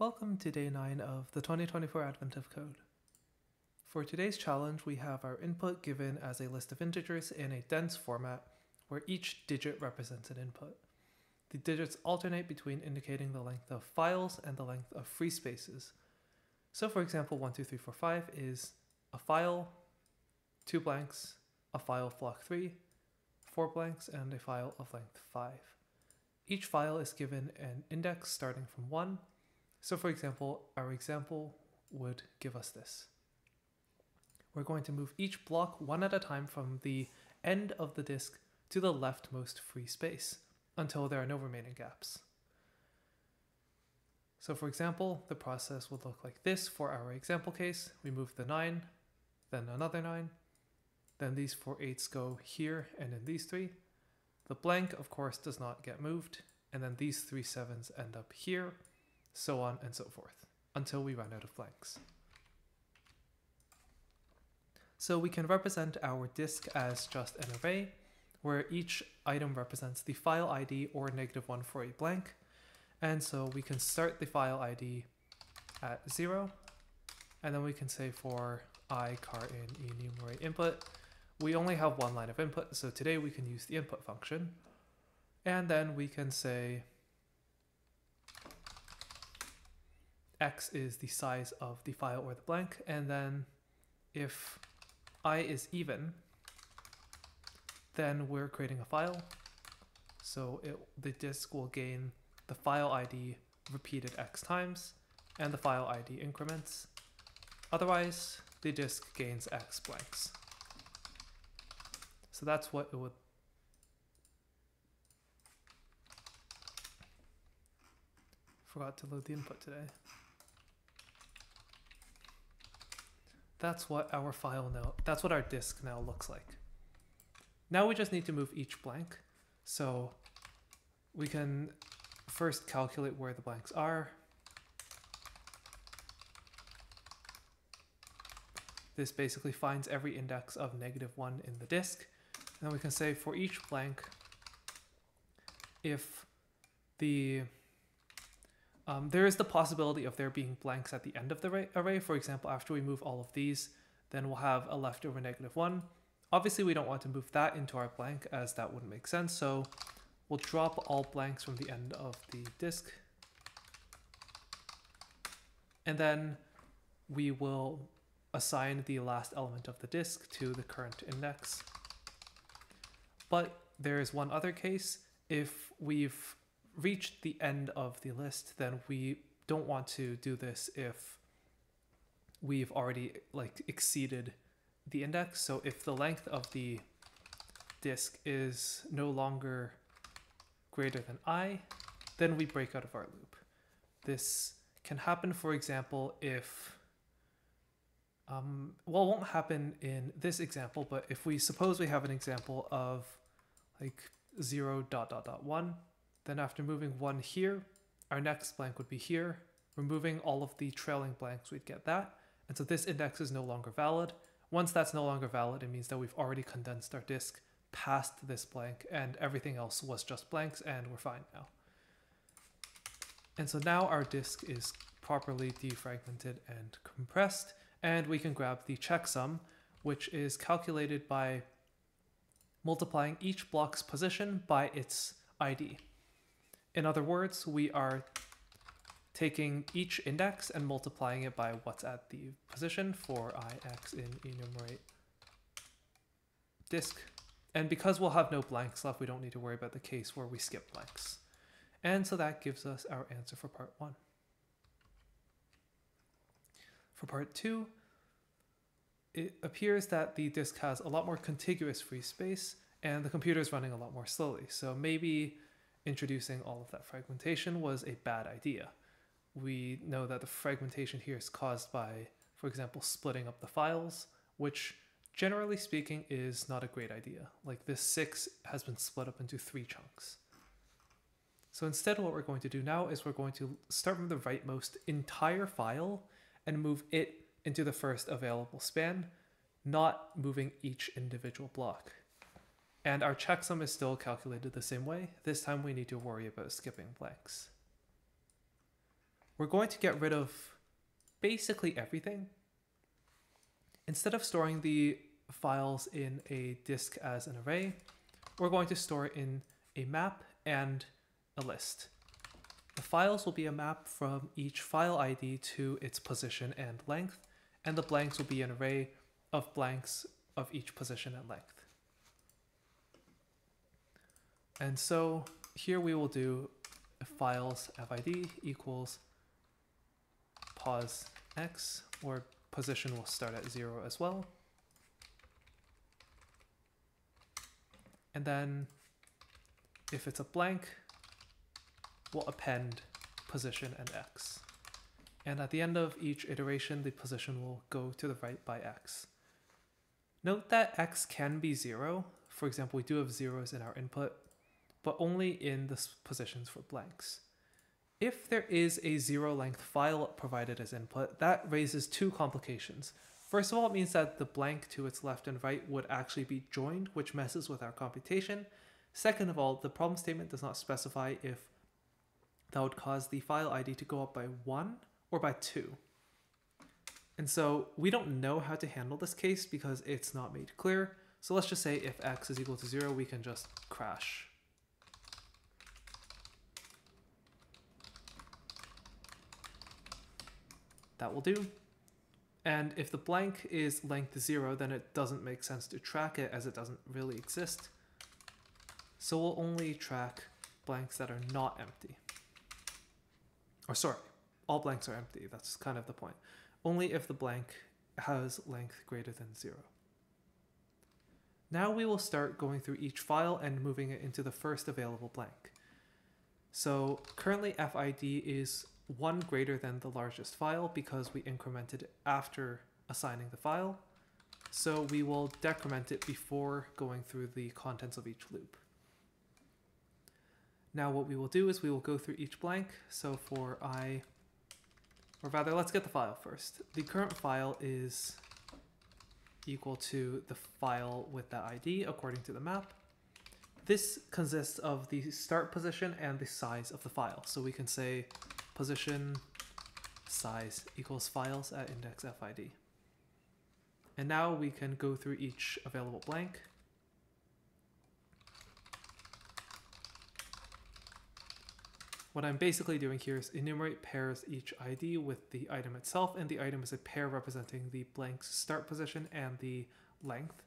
Welcome to day 9 of the 2024 Advent of Code. For today's challenge, we have our input given as a list of integers in a dense format where each digit represents an input. The digits alternate between indicating the length of files and the length of free spaces. So for example, 1, 2, 3, 4, 5 is a file, two blanks, a file of block 3, four blanks, and a file of length 5. Each file is given an index starting from 1 so for example, our example would give us this. We're going to move each block one at a time from the end of the disk to the leftmost free space until there are no remaining gaps. So for example, the process would look like this for our example case. We move the 9, then another 9, then these four 8s go here and in these three. The blank, of course, does not get moved, and then these three 7s end up here, so on and so forth, until we run out of blanks. So we can represent our disk as just an array, where each item represents the file ID or negative one for a blank. And so we can start the file ID at zero, and then we can say for i car in enumerate input, we only have one line of input, so today we can use the input function. And then we can say x is the size of the file or the blank, and then if i is even, then we're creating a file. So it, the disk will gain the file ID repeated x times, and the file ID increments. Otherwise, the disk gains x blanks. So that's what it would Forgot to load the input today. That's what our file now, that's what our disk now looks like. Now we just need to move each blank. So we can first calculate where the blanks are. This basically finds every index of negative one in the disk. And then we can say for each blank, if the um, there is the possibility of there being blanks at the end of the array. For example, after we move all of these, then we'll have a leftover negative one. Obviously, we don't want to move that into our blank as that wouldn't make sense. So we'll drop all blanks from the end of the disk. And then we will assign the last element of the disk to the current index. But there is one other case. If we've reached the end of the list, then we don't want to do this if we've already like exceeded the index. So if the length of the disk is no longer greater than i, then we break out of our loop. This can happen, for example, if, um, well, won't happen in this example, but if we suppose we have an example of like 0 dot dot dot 1, then after moving one here, our next blank would be here. Removing all of the trailing blanks, we'd get that. And so this index is no longer valid. Once that's no longer valid, it means that we've already condensed our disk past this blank and everything else was just blanks and we're fine now. And so now our disk is properly defragmented and compressed and we can grab the checksum which is calculated by multiplying each block's position by its ID. In other words, we are taking each index and multiplying it by what's at the position for ix in enumerate disk. And because we'll have no blanks left, we don't need to worry about the case where we skip blanks. And so that gives us our answer for part one. For part two, it appears that the disk has a lot more contiguous free space and the computer is running a lot more slowly. So maybe introducing all of that fragmentation was a bad idea. We know that the fragmentation here is caused by, for example, splitting up the files, which generally speaking is not a great idea. Like this six has been split up into three chunks. So instead what we're going to do now is we're going to start from the rightmost entire file and move it into the first available span, not moving each individual block. And our checksum is still calculated the same way. This time we need to worry about skipping blanks. we're going to get rid of basically everything. Instead of storing the files in a disk as an array, we're going to store it in a map and a list. The files will be a map from each file ID to its position and length, and the blanks will be an array of blanks of each position and length. And so here we will do files fid equals pos x, or position will start at zero as well. And then if it's a blank, we'll append position and x. And at the end of each iteration, the position will go to the right by x. Note that x can be zero. For example, we do have zeros in our input, but only in the positions for blanks. If there is a zero length file provided as input, that raises two complications. First of all, it means that the blank to its left and right would actually be joined, which messes with our computation. Second of all, the problem statement does not specify if that would cause the file ID to go up by one or by two. And so we don't know how to handle this case because it's not made clear. So let's just say if x is equal to zero, we can just crash. That will do. And if the blank is length zero, then it doesn't make sense to track it as it doesn't really exist. So we'll only track blanks that are not empty. Or sorry, all blanks are empty. That's kind of the point. Only if the blank has length greater than zero. Now we will start going through each file and moving it into the first available blank. So currently FID is one greater than the largest file because we incremented after assigning the file. So we will decrement it before going through the contents of each loop. Now what we will do is we will go through each blank. So for i, or rather let's get the file first. The current file is equal to the file with that ID according to the map. This consists of the start position and the size of the file. So we can say position size equals files at index FID. And now we can go through each available blank. What I'm basically doing here is enumerate pairs each ID with the item itself, and the item is a pair representing the blank's start position and the length.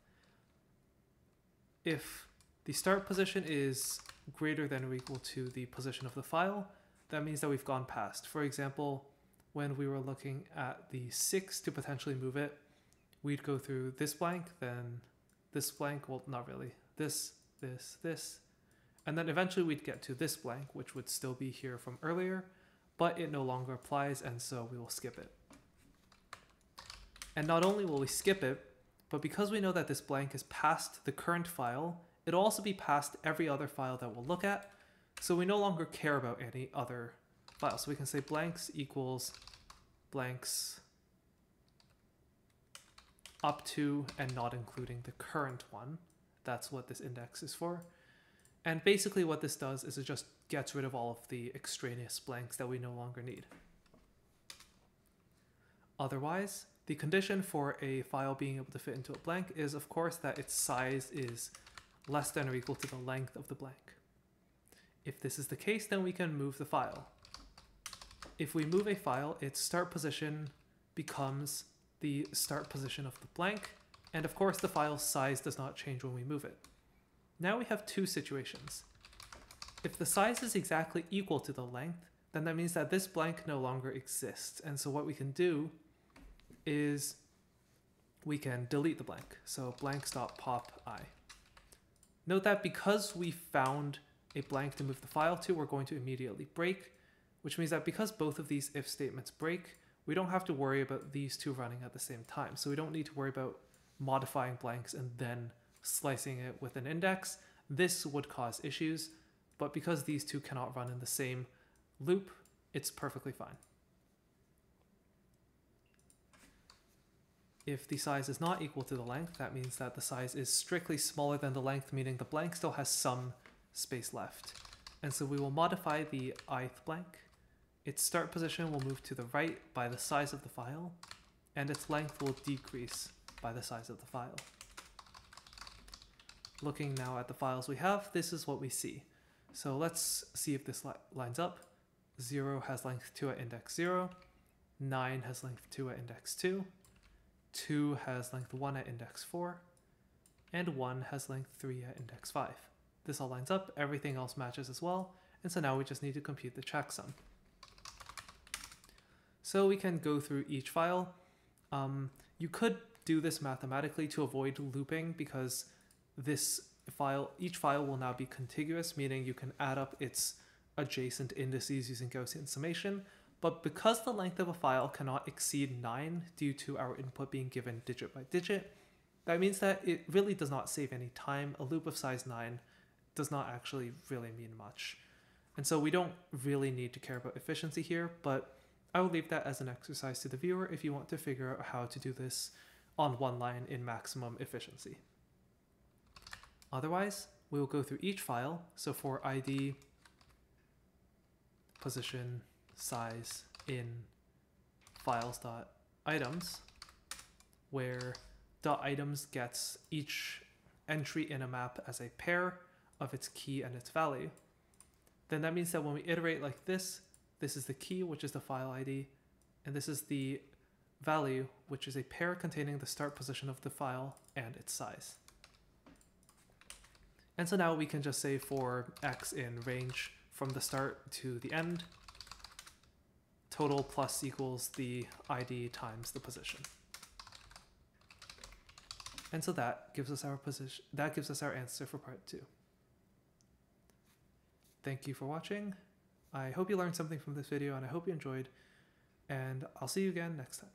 If the start position is greater than or equal to the position of the file, that means that we've gone past. For example, when we were looking at the 6 to potentially move it, we'd go through this blank, then this blank, well, not really, this, this, this, and then eventually we'd get to this blank, which would still be here from earlier, but it no longer applies, and so we will skip it. And not only will we skip it, but because we know that this blank is past the current file, it'll also be past every other file that we'll look at, so we no longer care about any other files. So we can say blanks equals blanks up to and not including the current one. That's what this index is for. And basically what this does is it just gets rid of all of the extraneous blanks that we no longer need. Otherwise, the condition for a file being able to fit into a blank is of course that its size is less than or equal to the length of the blank. If this is the case, then we can move the file. If we move a file, its start position becomes the start position of the blank, and of course the file size does not change when we move it. Now we have two situations. If the size is exactly equal to the length, then that means that this blank no longer exists. And so what we can do is we can delete the blank. So blanks.pop i. Note that because we found a blank to move the file to, we're going to immediately break, which means that because both of these if statements break, we don't have to worry about these two running at the same time. So we don't need to worry about modifying blanks and then slicing it with an index. This would cause issues, but because these two cannot run in the same loop, it's perfectly fine. If the size is not equal to the length, that means that the size is strictly smaller than the length, meaning the blank still has some space left. And so we will modify the ith blank its start position will move to the right by the size of the file, and its length will decrease by the size of the file. Looking now at the files we have, this is what we see. So let's see if this li lines up. 0 has length 2 at index 0, 9 has length 2 at index 2, 2 has length 1 at index 4, and 1 has length 3 at index 5. This all lines up, everything else matches as well, and so now we just need to compute the checksum. So we can go through each file. Um, you could do this mathematically to avoid looping because this file, each file will now be contiguous, meaning you can add up its adjacent indices using Gaussian summation. But because the length of a file cannot exceed 9 due to our input being given digit by digit, that means that it really does not save any time. A loop of size 9 does not actually really mean much. And so we don't really need to care about efficiency here, but I will leave that as an exercise to the viewer if you want to figure out how to do this on one line in maximum efficiency. Otherwise, we will go through each file. So for ID, position, size in files.items, where .items gets each entry in a map as a pair of its key and its value. Then that means that when we iterate like this, this is the key, which is the file ID, and this is the value, which is a pair containing the start position of the file and its size. And so now we can just say for x in range from the start to the end, total plus equals the ID times the position. And so that gives us our position that gives us our answer for part two. Thank you for watching. I hope you learned something from this video and I hope you enjoyed, and I'll see you again next time.